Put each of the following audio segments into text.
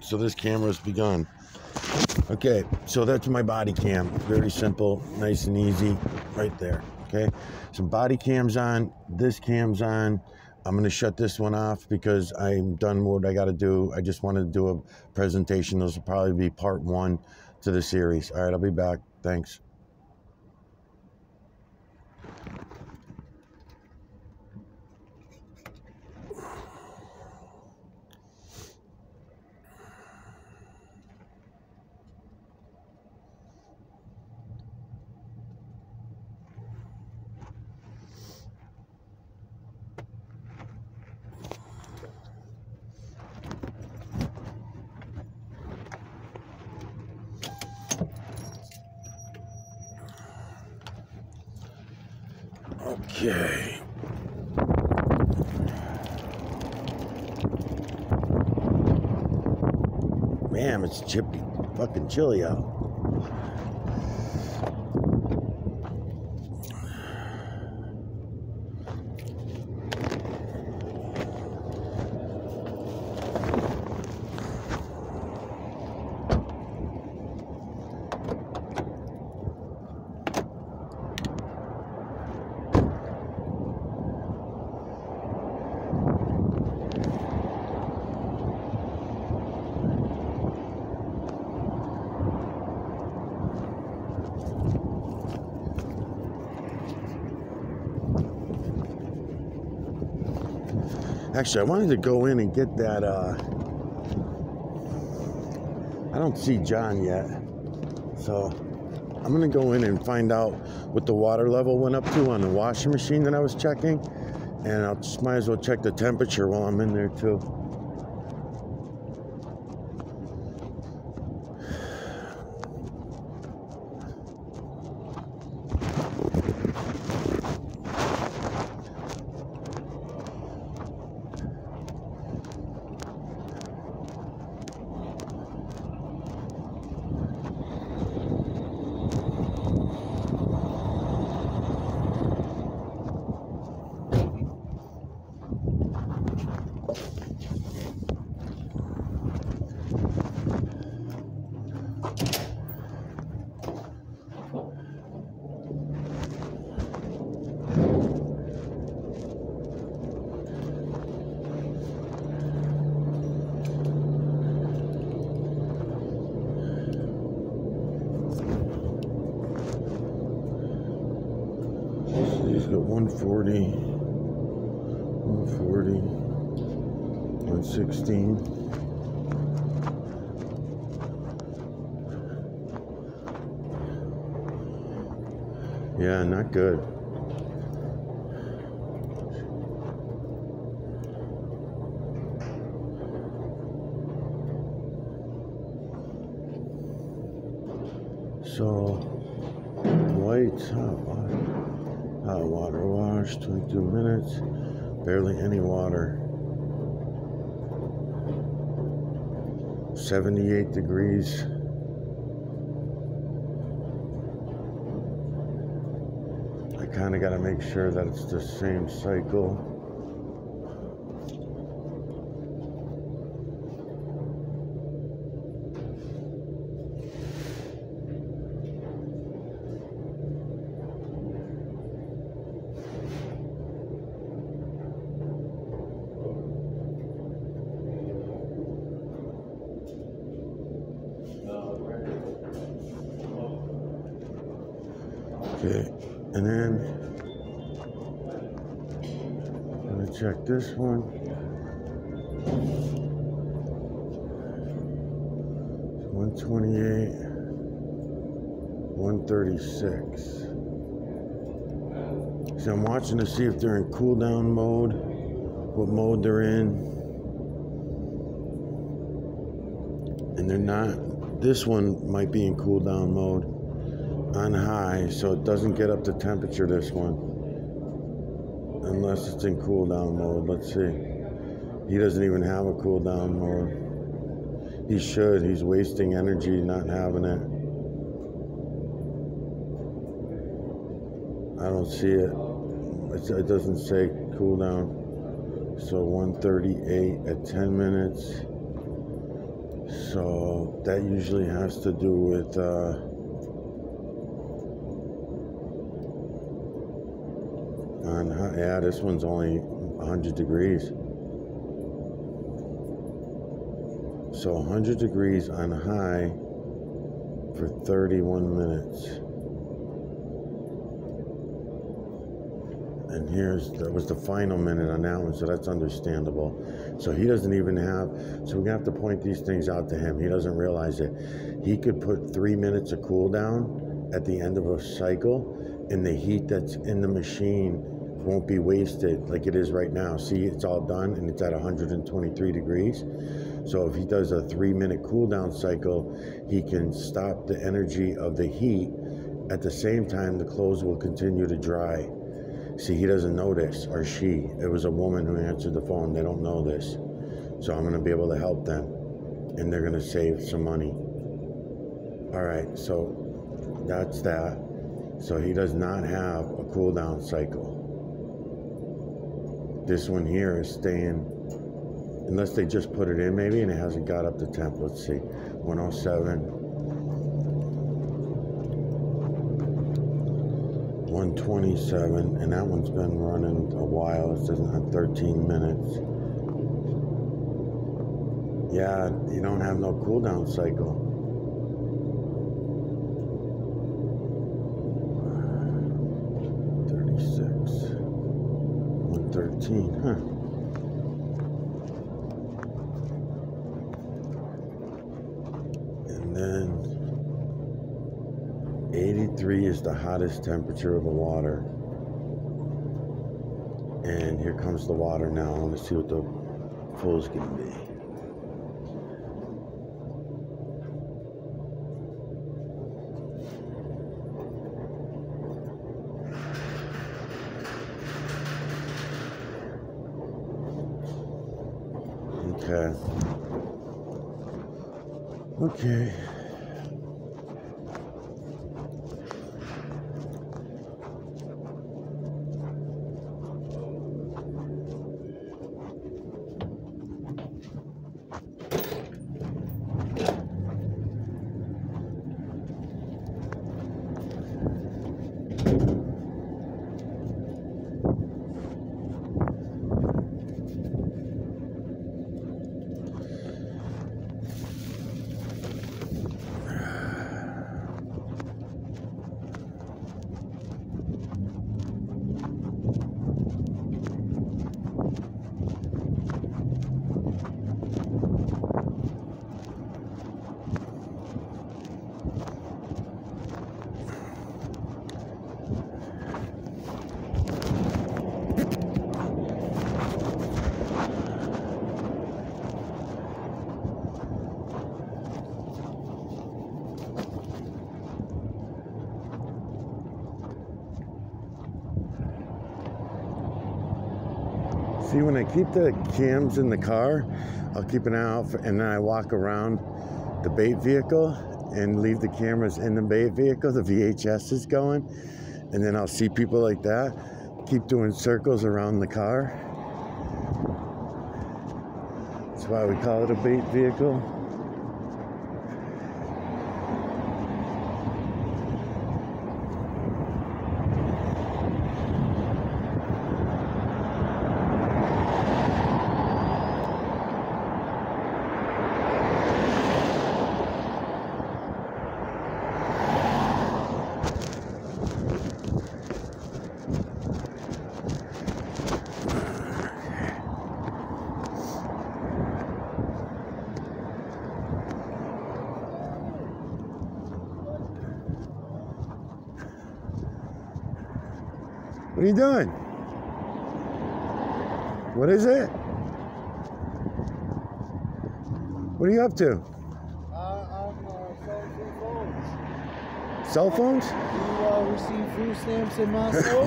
so this camera's begun. Okay, so that's my body cam. Very simple, nice and easy, right there. Okay, some body cams on, this cam's on. I'm gonna shut this one off because I'm done with what I gotta do. I just wanted to do a presentation. This will probably be part one to the series. All right, I'll be back. Thanks. Okay. Man, it's chippy, fucking Actually, I wanted to go in and get that. Uh, I don't see John yet, so I'm gonna go in and find out what the water level went up to on the washing machine that I was checking, and I just might as well check the temperature while I'm in there too. So he's got 140, 140, 116. Yeah, not good. So, white, hot water, hot water wash, 22 minutes, barely any water. 78 degrees. I kind of got to make sure that it's the same cycle. Watching to see if they're in cool down mode, what mode they're in. And they're not. This one might be in cool down mode on high, so it doesn't get up to temperature this one. Unless it's in cool down mode. Let's see. He doesn't even have a cool down mode. He should. He's wasting energy not having it. I don't see it. It doesn't say cool down. So 138 at 10 minutes. So that usually has to do with uh, on hi- yeah, this one's only 100 degrees. So 100 degrees on high for 31 minutes. And here's that was the final minute on that one, so that's understandable. So he doesn't even have. So we're gonna have to point these things out to him. He doesn't realize it. He could put three minutes of cool down at the end of a cycle, and the heat that's in the machine won't be wasted like it is right now. See, it's all done, and it's at 123 degrees. So if he does a three minute cool down cycle, he can stop the energy of the heat. At the same time, the clothes will continue to dry. See, he doesn't know this, or she. It was a woman who answered the phone. They don't know this. So I'm going to be able to help them, and they're going to save some money. All right, so that's that. So he does not have a cool down cycle. This one here is staying, unless they just put it in maybe and it hasn't got up to temp. Let's see. 107. 127, and that one's been running a while. It says on 13 minutes. Yeah, you don't have no cooldown cycle. Thirty-six, one thirteen, huh? And then 83 the hottest temperature of the water. And here comes the water now. To see what the full is going to be. Okay. Okay. See, when I keep the cams in the car, I'll keep an eye out, for, and then I walk around the bait vehicle and leave the cameras in the bait vehicle. The VHS is going, and then I'll see people like that keep doing circles around the car. That's why we call it a bait vehicle. What are you doing? What is it? What are you up to? Uh, I'm uh, selling food phones. Cell phones? Do you uh, receive food stamps in Moscow?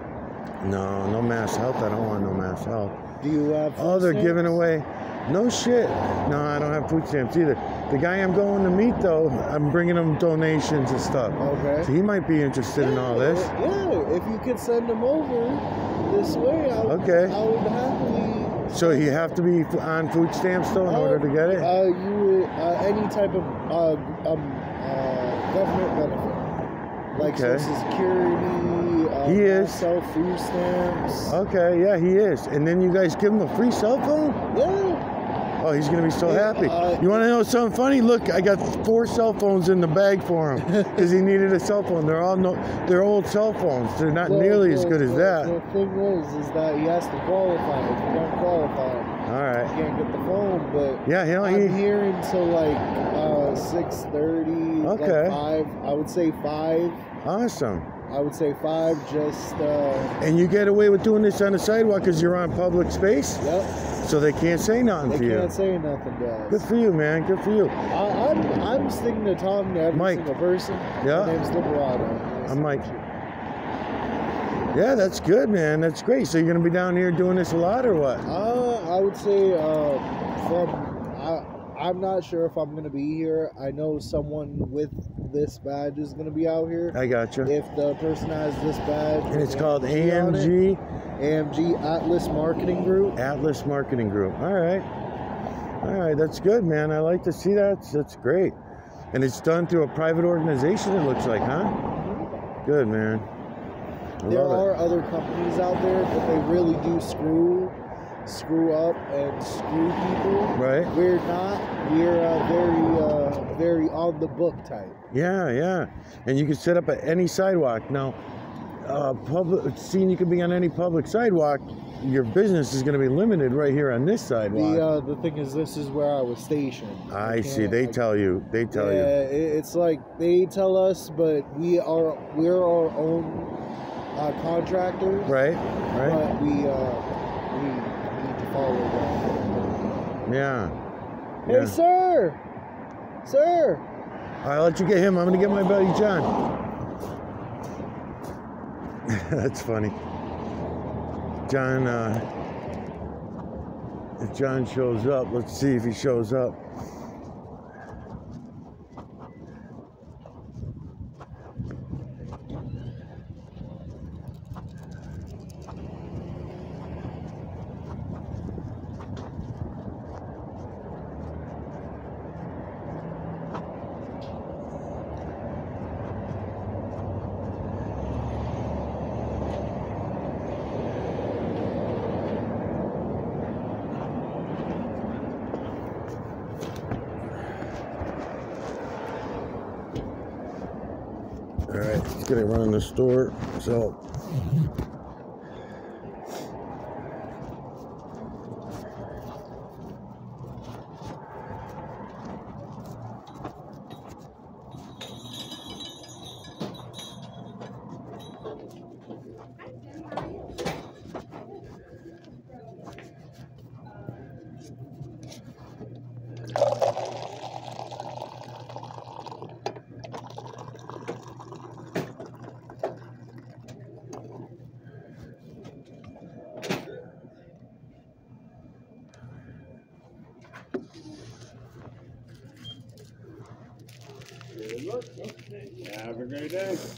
No, no mass health. I don't want no mass health. Do you have food Oh, they're stamps? giving away. No shit. No, I don't have food stamps either. The guy I'm going to meet, though, I'm bringing him donations and stuff. Okay. So he might be interested in all this. Yeah, if you could send him over this way, I would, Okay. I would happily So you have to be on food stamps though in order to get it. Uh, you uh, any type of uh, um, uh, government benefit, like Okay. Social Security. Uh, He is. Sell food stamps. Okay, yeah, he is. And then you guys give him a free cell phone? yeah. Oh, he's gonna be so happy. uh, you want to know something funny? Look, I got four cell phones in the bag for him because he needed a cell phone. They're all no, they're old cell phones. They're not nearly as good as that. The thing is, is that he has to qualify. If you don't qualify, All you right. can't get the phone. But Yeah, you know, I'm he, here until like uh, six thirty. Okay. Like five. I would say five. awesome. I would say five. Just uh, And you get away with doing this on the sidewalk because you're on public space, yep. so they can't say nothing They to you. They can't say nothing to us. Good for you, man. Good for you. I, I'm I'm sticking to talking to every Mike. single person. Yeah. My name's Liberato. I'm Mike. Yeah, that's good, man. That's great. So you're gonna be down here doing this a lot, or what? Uh, I would say uh, from I'm not sure if I'm gonna be here. I know someone with this badge is gonna be out here. I got you. If the person has this badge, And it's with called on it, AMG AMG Atlas Marketing Group. Atlas Marketing Group. All right. All right, that's good, man. I like to see that. That's great. And it's done through a private organization, it looks like, huh? Good, man. I There are other companies out there, but they really do screw, screw up and screw people. Right? We're not. We're uh, very, uh, very on the book type. Yeah, yeah. And you can set up at any sidewalk. Now, uh, public, seeing you can be on any public sidewalk, your business is going to be limited right here on this sidewalk. The uh, the thing is, this is where I was stationed. I see. They I- tell you. They tell yeah, you. Yeah, it's like they tell us, but we are we're our own uh, contractors. Right? Right? But we uh, we need to follow them. Yeah. Hey, Yeah. sir, sir. I'll let you get him. I'm going to get my buddy John. That's funny. John, uh, if John shows up, let's see if he shows up. All right, he's gonna run in the store. So, day.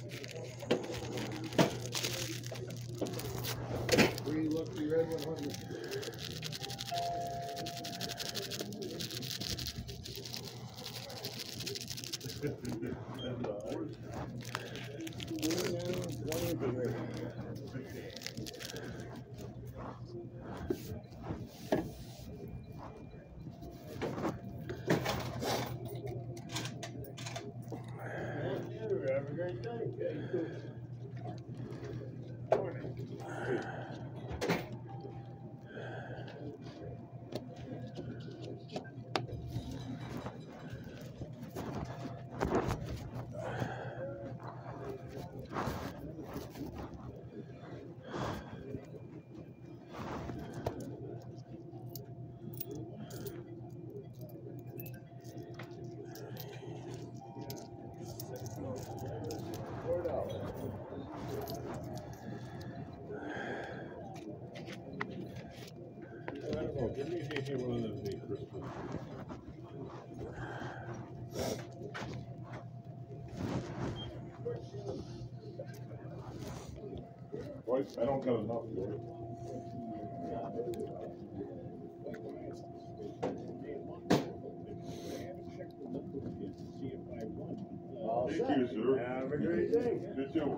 twice. I don't got enough for it. All Thank set. you, sir. Have a great day. You too.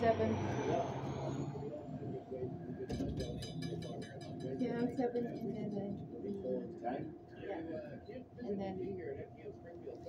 Seven. Yeah, seven, and then, the- Okay? yeah, and then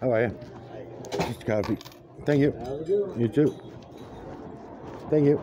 How are you? Just coffee. Thank you. You too. Thank you.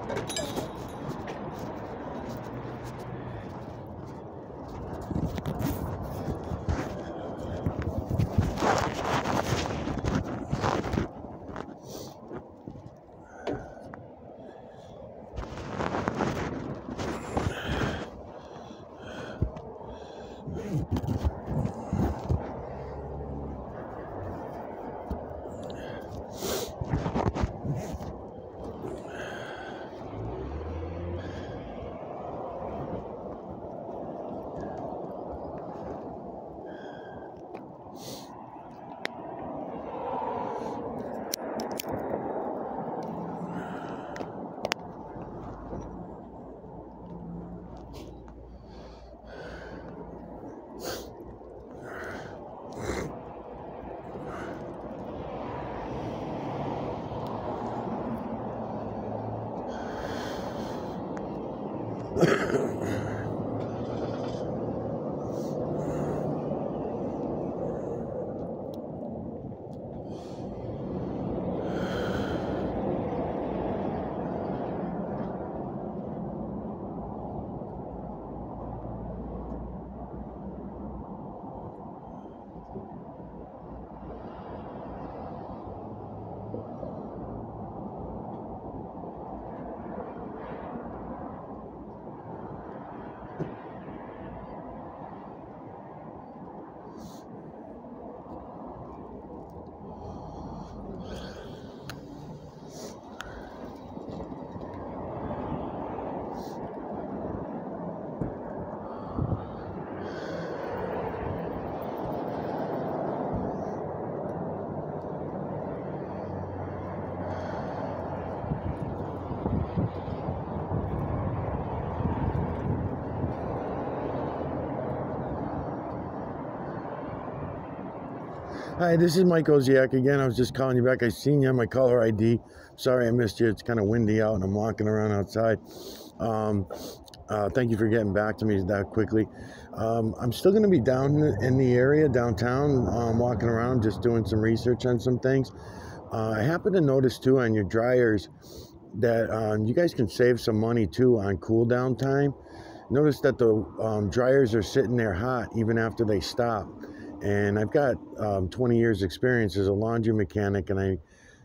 Hi, this is Mike Owsiak again. I was just calling you back. I seen you on my caller ID. Sorry I missed you. It's kind of windy out and I'm walking around outside. Um, uh, thank you for getting back to me that quickly. Um, I'm still going to be down in the area downtown, um, walking around, just doing some research on some things. Uh, I happen to notice too on your dryers that um, you guys can save some money too on cool down time. Notice that the um, dryers are sitting there hot even after they stop and I've got um, 20 years experience as a laundry mechanic and I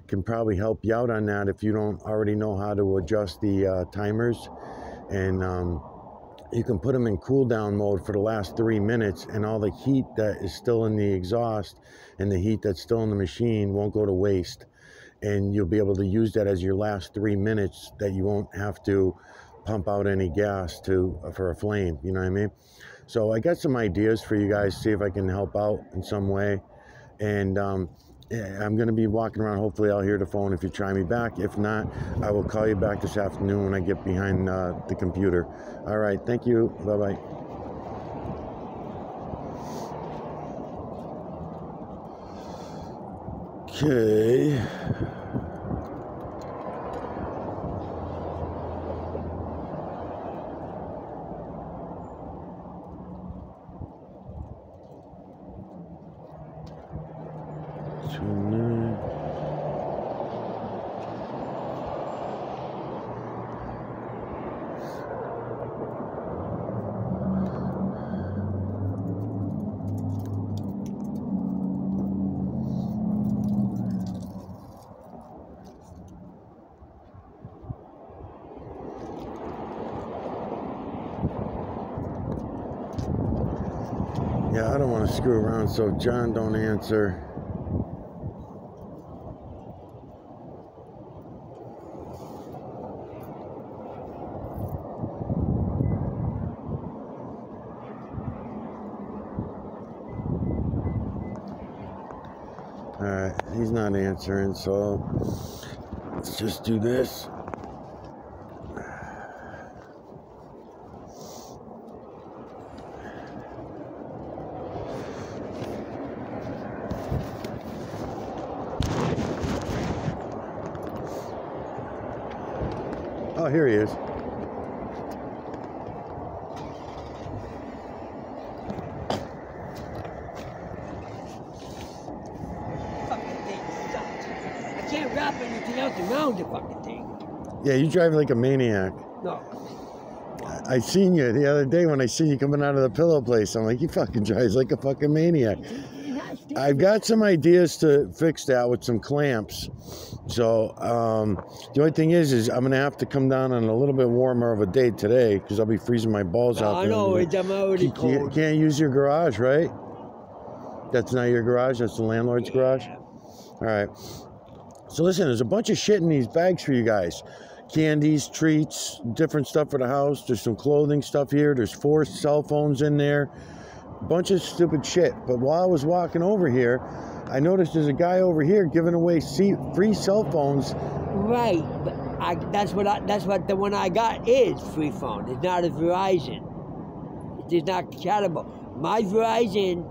can probably help you out on that if you don't already know how to adjust the uh, timers. And um, you can put them in cool down mode for the last three minutes and all the heat that is still in the exhaust and the heat that's still in the machine won't go to waste. And you'll be able to use that as your last three minutes that you won't have to pump out any gas to for a flame you know what i mean so I got some ideas for you guys, see if I can help out in some way. And um, I'm going to be walking around. Hopefully, I'll hear the phone if you try me back. If not, I will call you back this afternoon when I get behind uh, the computer. All right. Thank you. Bye bye. Okay. Tonight. Yeah, I don't want to so John, don't answer. All right, he's not answering, so let's just do this. Oh, here he is. fucking thing sucks. I can't wrap anything else around the fucking thing. Yeah, you drive like a maniac. No. I seen you the other day when I seen you coming out of the pillow place. I'm like, you fucking drives like a fucking maniac. I've got some ideas to fix that with some clamps. So um, the only thing is, is I'm gonna have to come down on a little bit warmer of a day today because I'll be freezing my balls out. I there. know, it's, I'm already You can't, cold. can't use your garage, right? That's not your garage. That's the landlord's garage. All right. So listen, there's a bunch of shit in these bags for you guys. Candies, treats, different stuff for the house. There's some clothing stuff here. There's four cell phones in there. Bunch of stupid shit. But while I was walking over here, I noticed there's a guy over here giving away free cell phones. Right, but I, that's what I, that's what the one I got is free phone. It's not a Verizon. It's not compatible. My Verizon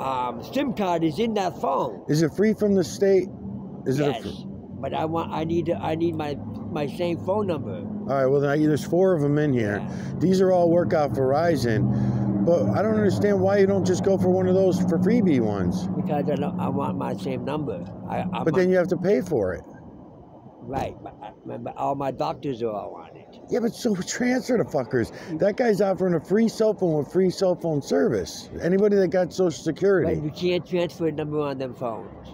um, SIM card is in that phone. Is it free from the state? Is yes, it? But I want I need to, I need my my same phone number. all right. Well, then I, there's four of them in here. Yeah. These are all workout Verizon. But I don't understand why you don't just go for one of those for freebie ones. Because I, don't, I want my same number. I, I'm But then you have to pay for it. right. But, uh, I- remember, all my doctors are all on it. Yeah, but so transfer the fuckers. That guy's offering a free cell phone with free cell phone service. Anybody that got Social But Security. you can't transfer a number on them phones.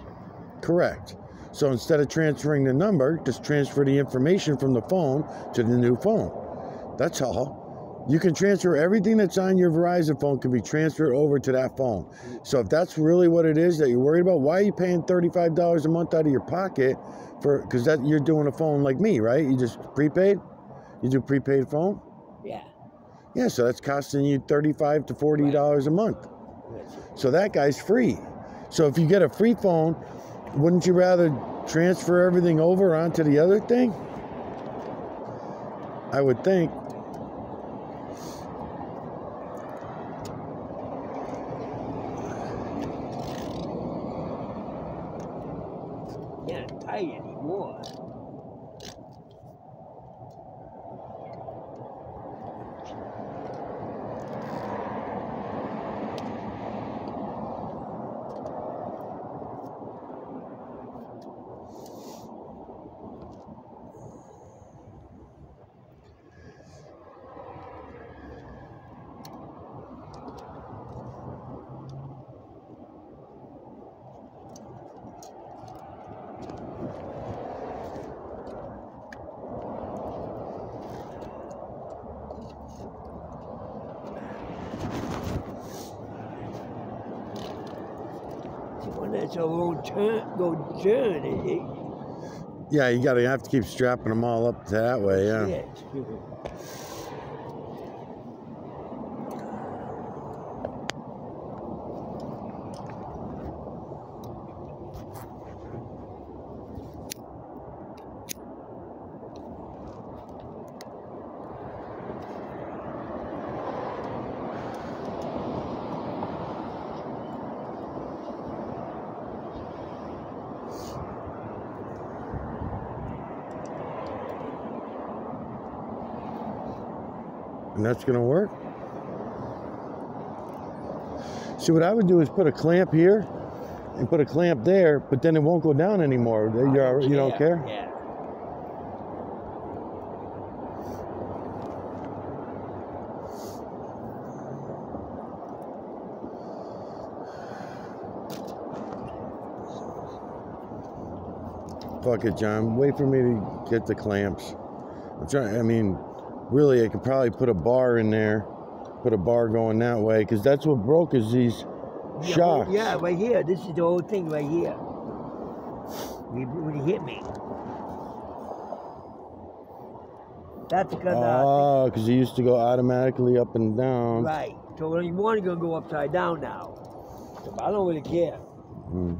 Correct. So instead of transferring the number, just transfer the information from the phone to the new phone. That's all. You can transfer everything that's on your Verizon phone can be transferred over to that phone. So if that's really what it is that you're worried about, why are you paying thirty-five dollars a month out of your pocket for? Because that you're doing a phone like me, right? You just prepaid. You do prepaid phone. Yeah. Yeah, so that's costing you thirty-five to forty dollars a month. So that guy's free. So if you get a free phone, wouldn't you rather transfer everything over onto the other thing? I would think. Can't tie anymore. When that's a long turn, it, it, eh, eh? Yeah, you gotta have to keep strapping them all up that way. Yeah. shit. That's gonna work. See, what I would do is put a clamp here and put a clamp there, but then it won't go down anymore. You're, you don't care? Yeah. Fuck it, John. Wait for me to get the clamps. I'm trying. I mean, really, I could probably put a bar in there put a bar going that way because that's what broke is these Yeah, shocks. Yeah, right here. This is the whole thing right here. When he- when he hit me. That's because, uh, Oh, because he used to go automatically up and down. right. So when you want to go, go upside down now. I don't really care. Hmm.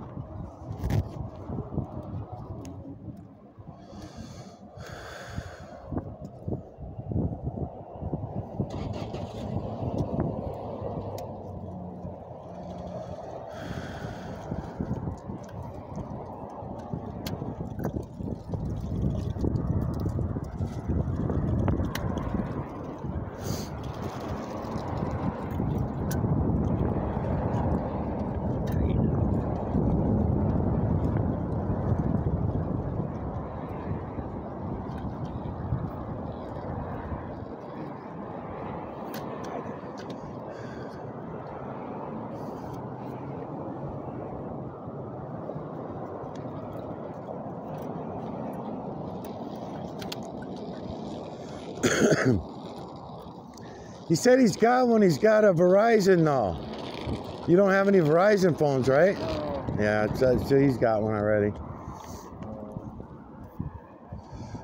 He said he's got one. He's got a Verizon though. You don't have any Verizon phones, right? Yeah, so, so he's got one already.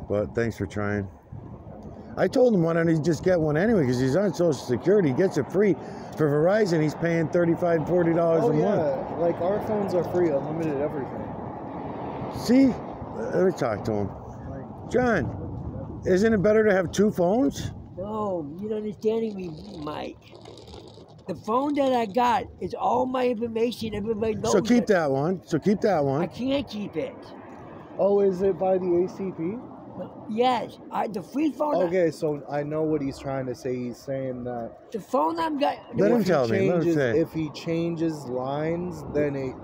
But thanks for trying. I told him why don't he just get one anyway because he's on Social Security. He gets it free. For Verizon, he's paying $35, $40 Oh a yeah, month. like our phones are free, unlimited everything. See? Let me talk to him. John, isn't it better to have two phones? No, you're understanding me, Mike. The phone that I got is all my information. Everybody knows. So keep it. that one. So keep that one. I can't keep it. Oh, is it by the ACP? Yes, I, the free phone. Okay, so I know what he's trying to say. He's saying that The phone I'm got. Let him if he tell me, let him changes, say. if he changes lines, then it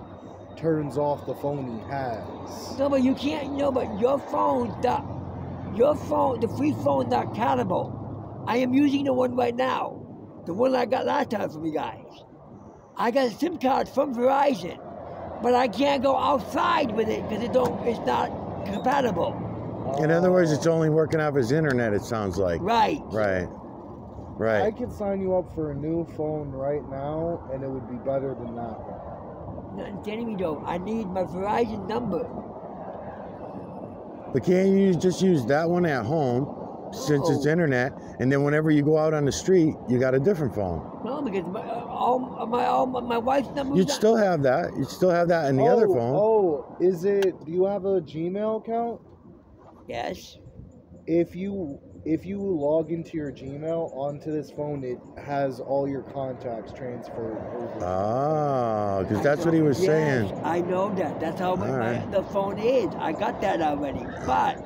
turns off the phone he has. No, but you can't. No, but your phone, the, your phone, the free phone not compatible. I am using the one right now, the one I got last time from you guys. I got a SIM card from Verizon, but I can't go outside with it because it don't. It's not compatible. In other words, it's only working off his internet, it sounds like. Right. Right. Right. I Right. could sign you up for a new phone right now, and it would be better than that one. Not understanding me though. I need my Verizon number. But can't you just use that one at home since it's internet, and then whenever you go out on the street, you got a different phone? No, because my uh, all my all my, my wife's number. You'd is- still have that. You'd still have that in the other Oh, phone. Oh, is it? Do you have a Gmail account? Yes. If you if you log into your Gmail onto this phone, it has all your contacts transferred over. Ah, because that's what he was Yes, saying. I know that. That's how my, All my, the phone is. I got that already. But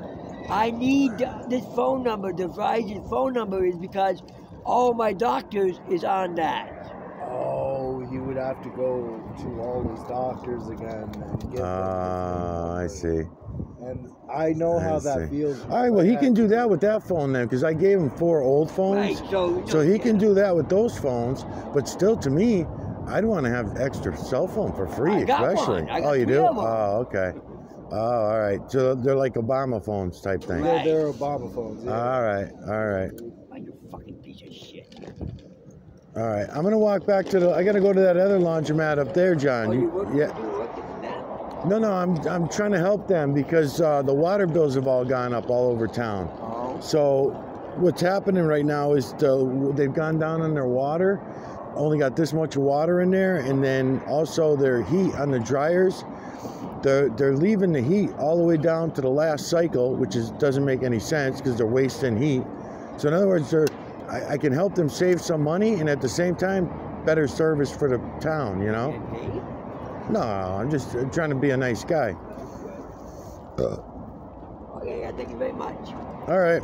I need this phone number. The Verizon phone number is because all my doctors is on that. Oh, he would have to go to all his doctors again and get. them. Ah, I see. And I know how I that feels. All right, well, he can do that with that phone then, because I gave him four old phones. Right. So So he can do that with those phones, but still, to me, I'd want to have extra cell phone for free, I got one. especially. I got oh, you do? Oh, okay. Oh, all right. So they're like Obama phones type thing. They're, they're Obama phones. Yeah. All right, all right, Oh, you fucking piece of shit. all right. I'm gonna walk back to the. I gotta go to that other laundromat up there, John. Oh, you You- yeah. you work in that? No, no. I'm I'm trying to help them because uh, the water bills have all gone up all over town. Oh. So what's happening right now is the, they've gone down on their water, only got this much water in there, and then also their heat on the dryers. They're, they're leaving the heat all the way down to the last cycle, which is doesn't make any sense because they're wasting heat. So in other words, they're, I, I can help them save some money and at the same time better service for the town. You know? No, I'm just trying to be a nice guy. Okay, yeah, thank you very much. All right.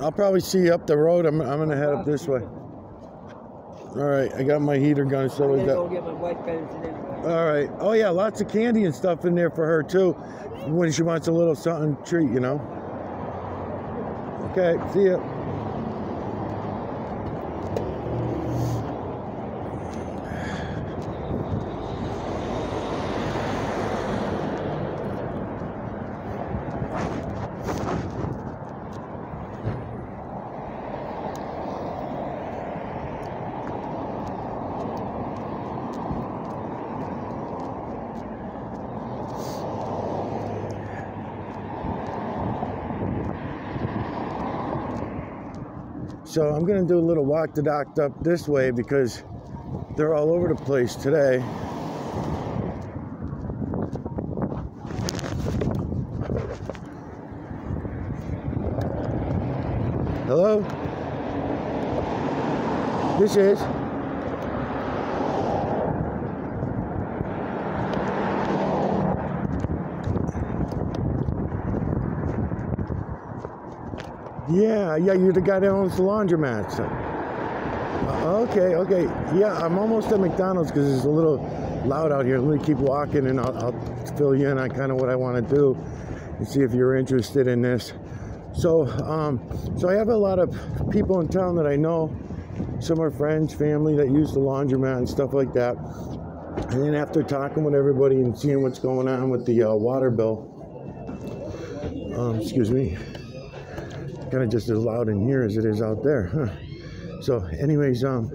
I'll probably see you up the road. I'm, I'm gonna head up this way. All right, I got my heater gun. So I'm that. go get my wife medicine anyway. All right. Oh yeah, lots of candy and stuff in there for her too, when she wants a little something treat, you know. Okay. See ya. So I'm gonna do a little walk the dock up this way because they're all over the place today. Hello? This is. Yeah, yeah, you're the guy that owns the laundromat. Uh, okay, okay. Yeah, I'm almost at McDonald's because it's a little loud out here. Let me keep walking and I'll, I'll fill you in on kind of what I want to do and see if you're interested in this. So, um, so I have a lot of people in town that I know. Some are friends, family that use the laundromat and stuff like that. And then after talking with everybody and seeing what's going on with the uh, water bill, um, excuse me, kind of just as loud in here as it is out there. Huh. So, anyways, um,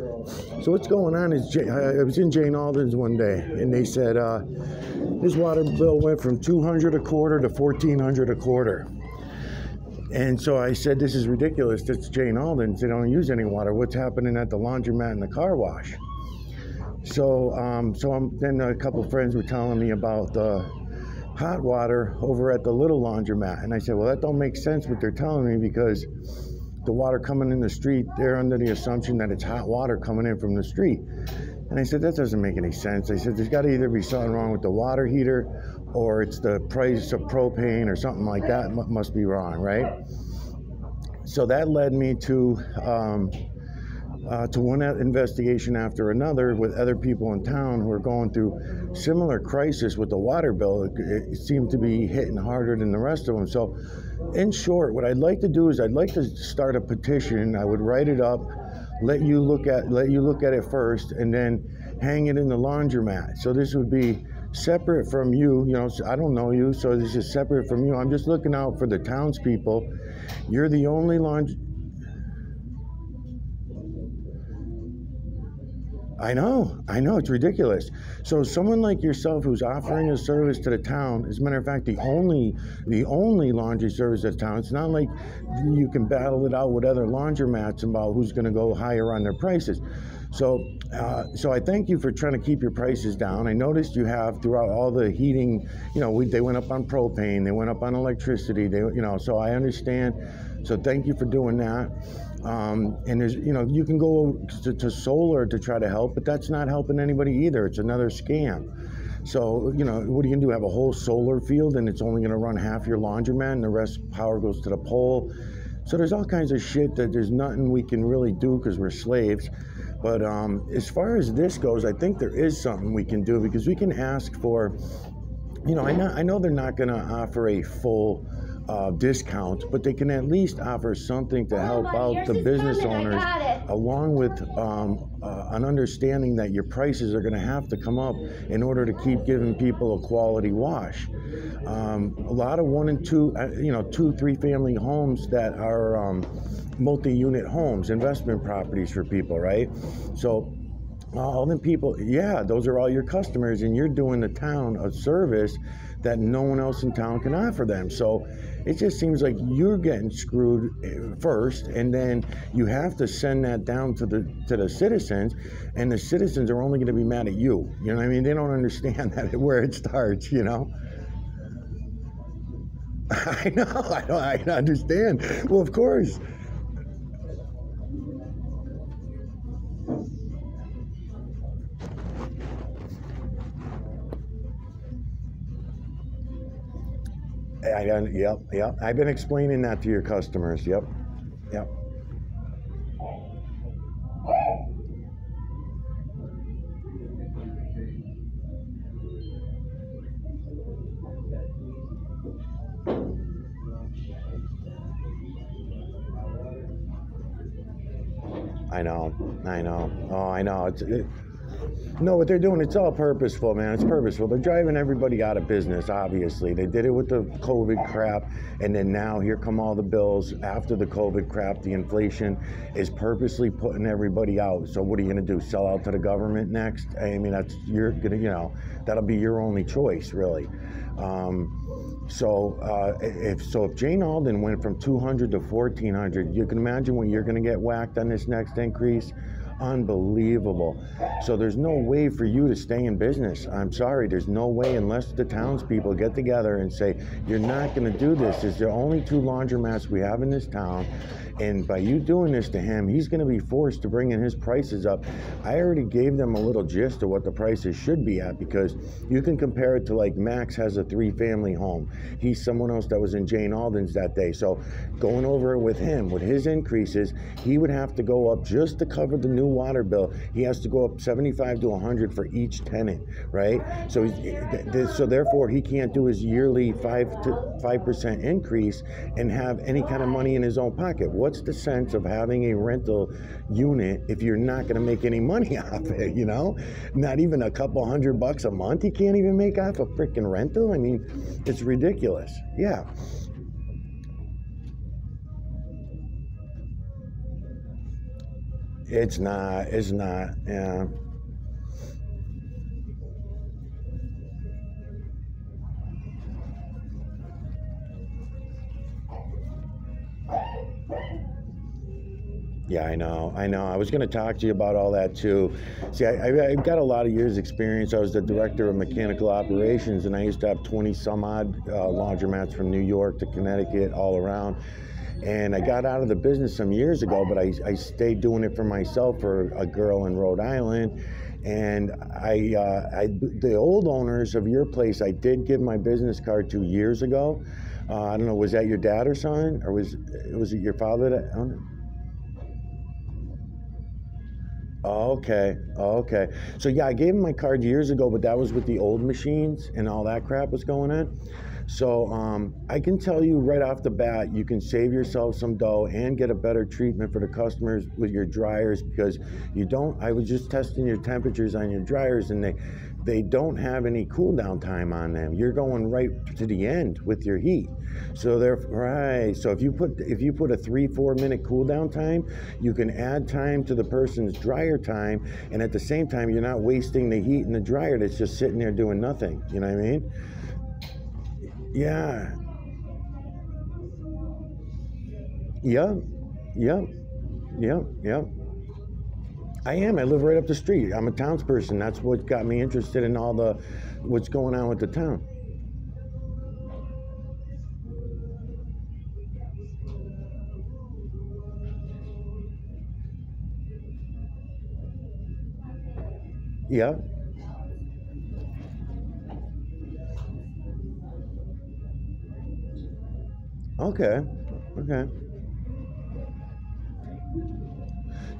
so what's going on is I was in Jane Alden's one day, and they said uh, his water bill went from 200 a quarter to 1400 a quarter. And so I said, "This is ridiculous. That's Jane Alden's. They don't use any water. What's happening at the laundromat and the car wash?" So, um, so I'm, then a couple friends were telling me about the hot water over at the little laundromat, and I said, "Well, that don't make sense what they're telling me because the water coming in the street, they're under the assumption that it's hot water coming in from the street." And I said, "That doesn't make any sense." I said, "There's got to either be something wrong with the water heater, or it's the price of propane, or something like that mu- must be wrong, right?" So that led me to. Um, uh, to one investigation after another with other people in town who are going through similar crisis with the water bill. It, it seemed to be hitting harder than the rest of them. So, in short, what I'd like to do is I'd like to start a petition. I would write it up, let you look at let you look at it first, and then hang it in the laundromat. So this would be separate from you. You know, I don't know you, so this is separate from you. I'm just looking out for the townspeople. You're the only laundry. I know, I know, it's ridiculous. So someone like yourself who's offering a service to the town, as a matter of fact, the only the only laundry service at town, it's not like you can battle it out with other laundromats about who's gonna go higher on their prices. So uh, so I thank you for trying to keep your prices down. I noticed you have throughout all the heating, you know, we, they went up on propane, they went up on electricity, they you know, so I understand. So thank you for doing that. Um, and there's, you know, you can go to, to solar to try to help, but that's not helping anybody either. It's another scam. So, you know, what are you gonna do? Have a whole solar field and it's only gonna run half your laundromat and the rest power goes to the pole. So there's all kinds of shit that there's nothing we can really do because we're slaves. But um, as far as this goes, I think there is something we can do because we can ask for, you know, I know, I know they're not gonna offer a full uh, discount, but they can at least offer something to help Mama, out the business coming, owners, along with um, uh, an understanding that your prices are going to have to come up in order to keep giving people a quality wash. Um, a lot of one and two, uh, you know, two, three family homes that are um, multi-unit homes, investment properties for people, right? So all the people, yeah, those are all your customers, and you're doing the town a service that no one else in town can offer them. So it just seems like you're getting screwed eh, first, and then you have to send that down to the to the citizens, and the citizens are only going to be mad at you. You know what I mean? They don't understand that where it starts. You know. I know. I don't. I understand. Well, of course. I don't, yep, yep. I've been explaining that to your customers. Yep, yep. I know, I know. Oh, I know. It's, it, No, what they're doing, it's all purposeful, man. It's purposeful. They're driving everybody out of business, obviously. They did it with the COVID crap, and then now here come all the bills after the COVID crap. The inflation is purposely putting everybody out. So what are you gonna do? Sell out to the government next? I mean, that's you're gonna, you know, that'll be your only choice, really. Um, so uh, if so, if Jane Alden went from 200 to 1400, you can imagine when you're gonna get whacked on this next increase unbelievable. So there's no way for you to stay in business. I'm sorry, there's no way unless the townspeople get together and say, you're not going to do this. There's the only two laundromats we have in this town. And by you doing this to him, he's going to be forced to bring in his prices up. I already gave them a little gist of what the prices should be at because you can compare it to like Max has a three family home. He's someone else that was in Jane Alden's that day. So going over it with him, with his increases, he would have to go up just to cover the new water bill. He has to go up 75 to 100 for each tenant, right? So, he's, so therefore, he can't do his yearly five to five percent increase and have any kind of money in his own pocket. What's the sense of having a rental unit if you're not going to make any money off it? You know, not even a couple hundred bucks a month. He can't even make off a freaking rental. I mean, it's ridiculous. Yeah. It's not. It's not. Yeah. Yeah, I know. I know. I was going to talk to you about all that too. See, I, I've got a lot of years' experience. I was the director of mechanical operations, and I used to have 20 some odd uh, laundromats from New York to Connecticut, all around. And I got out of the business some years ago, but I, I stayed doing it for myself for a girl in Rhode Island. And I, uh, I, the old owners of your place, I did give my business card to years ago. Uh, I don't know, was that your dad or son, or was was it your father that owned it? Okay. Okay. So yeah, I gave him my card years ago, but that was with the old machines and all that crap was going on. So um, I can tell you right off the bat, you can save yourself some dough and get a better treatment for the customers with your dryers because you don't. I was just testing your temperatures on your dryers and they they don't have any cool down time on them. You're going right to the end with your heat. So they're right. So if you put if you put a three four minute cool down time, you can add time to the person's dryer time, and at the same time you're not wasting the heat in the dryer that's just sitting there doing nothing. You know what I mean? Yeah. Yeah. Yeah. Yeah. Yep. I am. I live right up the street. I'm a townsperson. That's what got me interested in all the what's going on with the town. Yeah. Okay. Okay.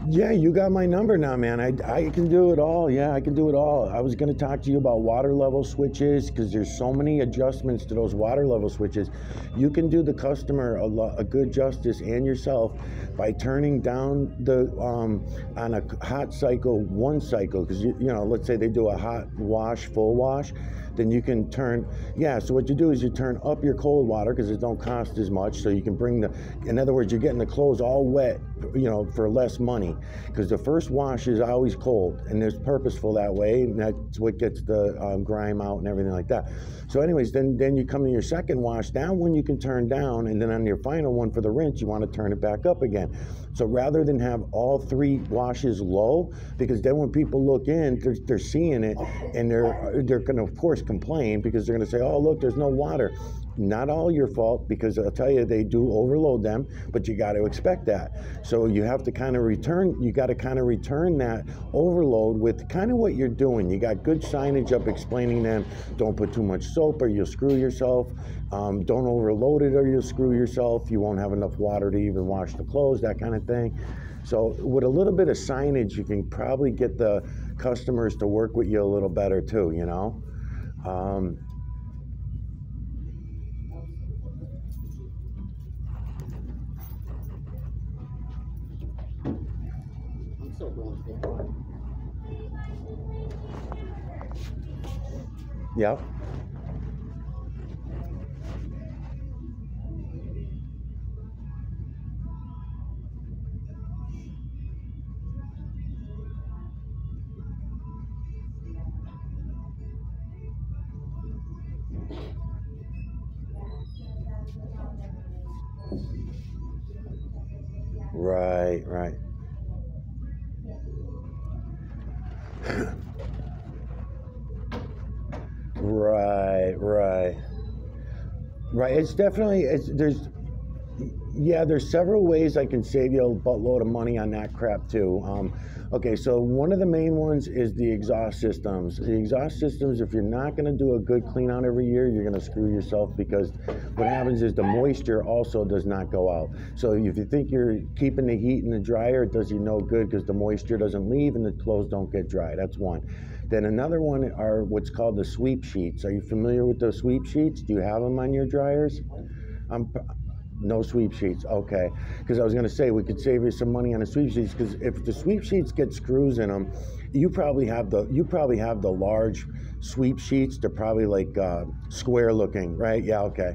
Yeah, you got my number now, man. I, I can do it all. Yeah, I can do it all. I was going to talk to you about water level switches because there's so many adjustments to those water level switches. You can do the customer a, lo- a good justice and yourself by turning down the um, on a hot cycle one cycle because you, you know let's say they do a hot wash full wash then you can turn yeah so what you do is you turn up your cold water because it don't cost as much so you can bring the in other words you're getting the clothes all wet you know for less money. Because the first wash is always cold and it's purposeful that way and that's what gets the um, grime out and everything like that. So anyways then then you come to your second wash that one you can turn down and then on your final one for the rinse you want to turn it back up again so rather than have all three washes low because then when people look in they're, they're seeing it and they're they're going to of course complain because they're going to say oh look there's no water not all your fault because I'll tell you they do overload them, but you got to expect that. So you have to kind of return. You got to kind of return that overload with kind of what you're doing. You got good signage up explaining them. Don't put too much soap or you'll screw yourself. Um, don't overload it or you'll screw yourself. You won't have enough water to even wash the clothes. That kind of thing. So with a little bit of signage, you can probably get the customers to work with you a little better too. You know. Um, Yep. Right, right. right, right. It's definitely it's there's yeah, there's several ways I can save you a buttload of money on that crap too. Um, okay, so one of the main ones is the exhaust systems. The exhaust systems, if you're not going to do a good clean out every year, you're going to screw yourself because what happens is the moisture also does not go out. So if you think you're keeping the heat in the dryer, it does you no good because the moisture doesn't leave and the clothes don't get dry. That's one. Then another one are what's called the sweep sheets. Are you familiar with those sweep sheets? Do you have them on your dryers? I'm, no sweep sheets, okay. Because I was going to say we could save you some money on the sweep sheets. Because if the sweep sheets get screws in them, you probably have the you probably have the large sweep sheets. They're probably like uh, square looking, right? Yeah, okay,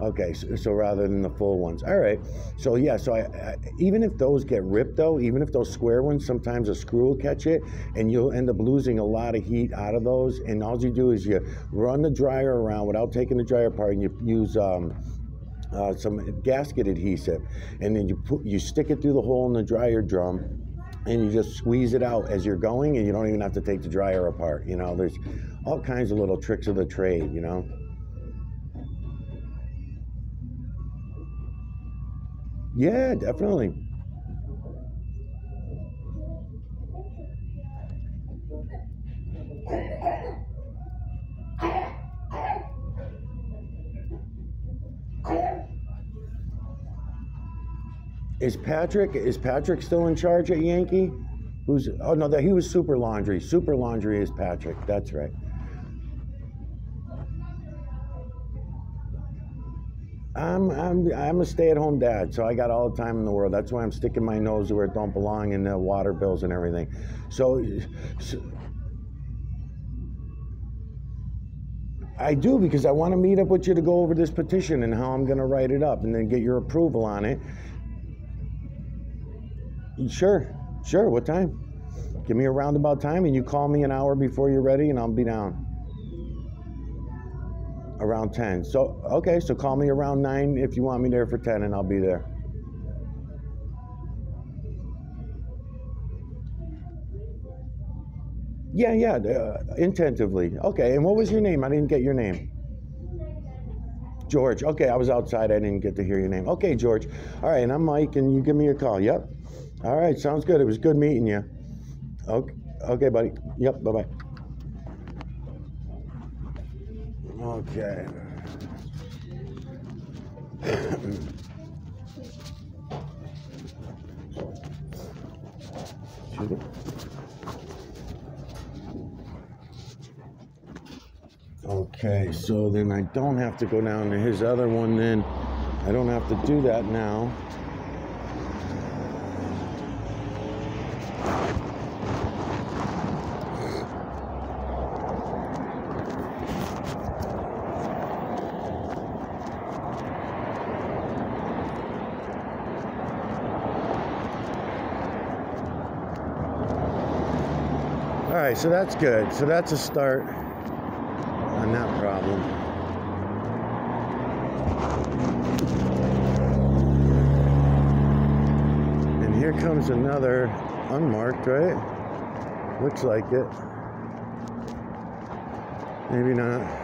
okay. So, so, rather than the full ones, all right. So yeah, so I, I, even if those get ripped though, even if those square ones, sometimes a screw will catch it, and you'll end up losing a lot of heat out of those. And all you do is you run the dryer around without taking the dryer apart, and you use. Um, uh, some gasket adhesive, and then you put you stick it through the hole in the dryer drum, and you just squeeze it out as you're going, and you don't even have to take the dryer apart. You know, there's all kinds of little tricks of the trade. You know. Yeah, definitely. Is Patrick is Patrick still in charge at Yankee? Who's oh no that he was Super Laundry. Super Laundry is Patrick. That's right. I'm I'm I'm a stay-at-home dad, so I got all the time in the world. That's why I'm sticking my nose where it don't belong in the water bills and everything. So, so I do because I want to meet up with you to go over this petition and how I'm going to write it up and then get your approval on it. Sure, sure. What time? Give me a roundabout time and you call me an hour before you're ready and I'll be down. Around 10. So, okay, so call me around 9 if you want me there for 10 and I'll be there. Yeah, yeah, uh, intentively. Okay, and what was your name? I didn't get your name. George. Okay, I was outside. I didn't get to hear your name. Okay, George. All right, and I'm Mike, and you give me a call. Yep. All right, sounds good. It was good meeting you. Okay, okay buddy. Yep, bye bye. Okay. Okay, so then I don't have to go down to his other one then. I don't have to do that now. So that's good. So that's a start on that problem. And here comes another unmarked, right? Looks like it. Maybe not.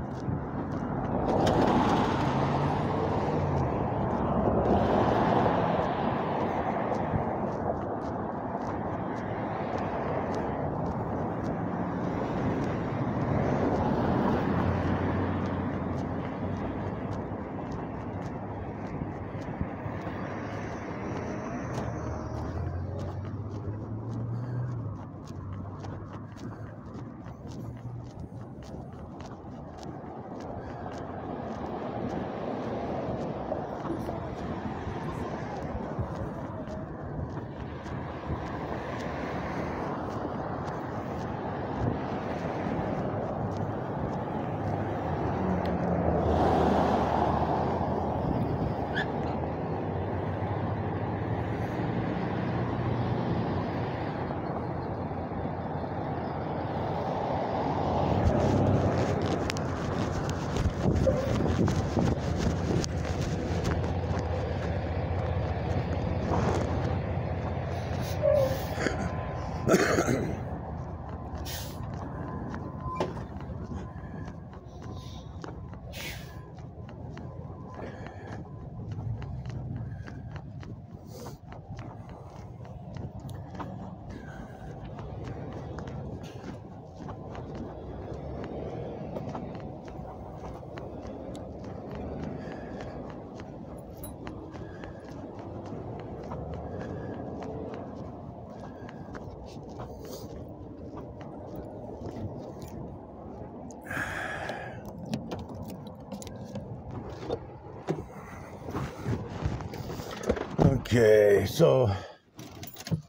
Okay, so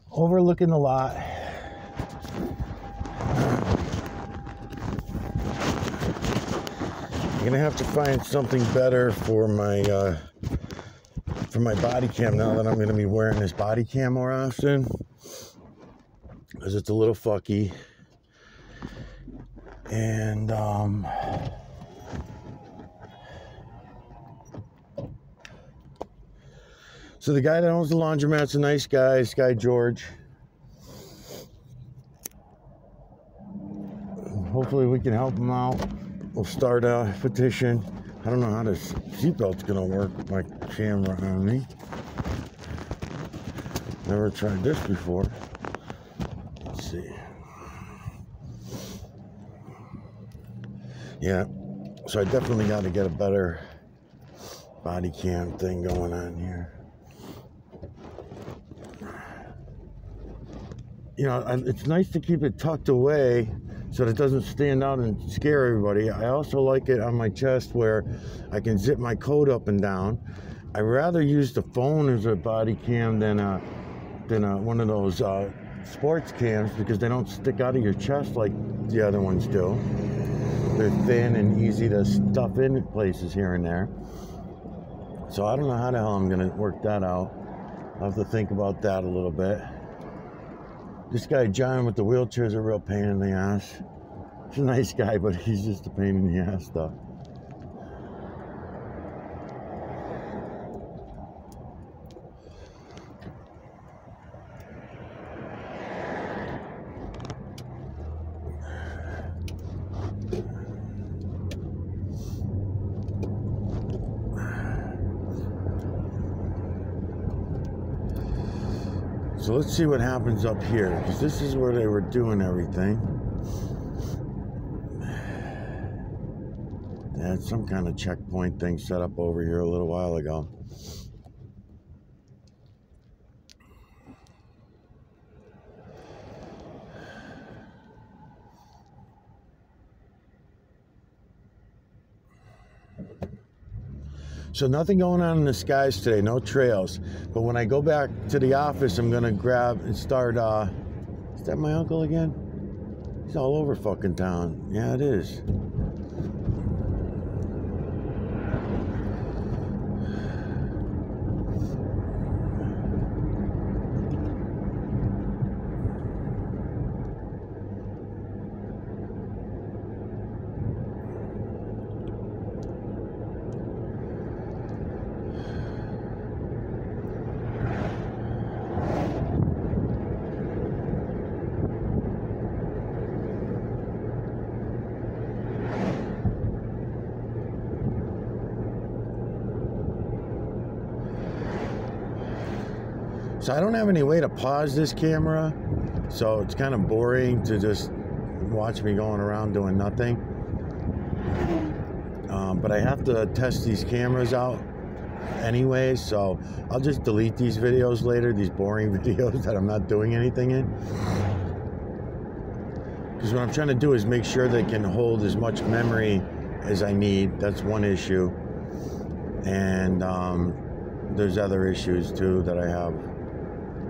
overlooking the lot. I'm gonna have to find something better for my uh, for my body cam now that I'm gonna be wearing this body cam more often because it's a little fucky and um, so the guy that owns the laundromat's a nice guy this guy George. Hopefully we can help him out. We'll start a petition. I don't know how this seatbelt's gonna work with my camera on me. Never tried this before. Let's see. Yeah. So I definitely got to get a better body cam thing going on here. You know, it's nice to keep it tucked away so that it doesn't stand out and scare everybody. I also like it on my chest where I can zip my coat up and down. I rather use the phone as a body cam than a than a, one of those uh, sports cams because they don't stick out of your chest like the other ones do. They're thin and easy to stuff in places here and there. So I don't know how the hell I'm gonna work that out. I'll have to think about that a little bit. This guy John with the wheelchair is a real pain in the ass. He's a nice guy, but he's just a pain in the ass though. Let's see what happens up here, because this is where they were doing everything. They had some kind of checkpoint thing set up over here a little while ago. So nothing going on in the skies today, no trails. But when I go back to the office, I'm gonna grab and start. Uh, is that my uncle again? He's all over fucking town. Yeah, it is. So I don't have any way to pause this camera, so it's kind of boring to just watch me going around doing nothing. Um, but I have to test these cameras out anyway, so I'll just delete these videos later, these boring videos that I'm not doing anything in. Because what I'm trying to do is make sure they can hold as much memory as I need. That's one issue. And um, there's other issues too that I have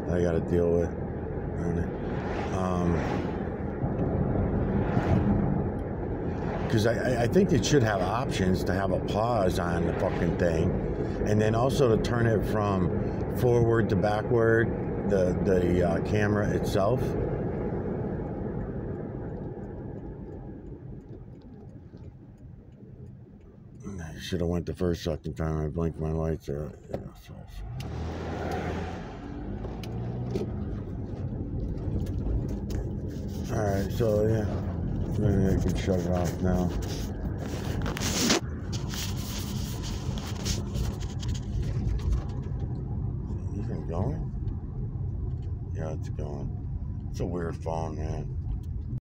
I got to deal with. Because I, I- I think it should have options to have a pause on the fucking thing, and then also to turn it from forward to backward, the the uh, camera itself. Should have went the first fucking time I blinked my lights out. Yeah, so- yeah, maybe I can shut it off now. It going? Yeah, it's going. It's a weird phone, man.